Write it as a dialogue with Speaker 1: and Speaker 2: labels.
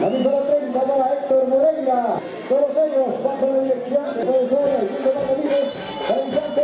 Speaker 1: Camisola 30 para Héctor Moreira. Todos ellos bajo la dirección de profesor Enrique Martínez.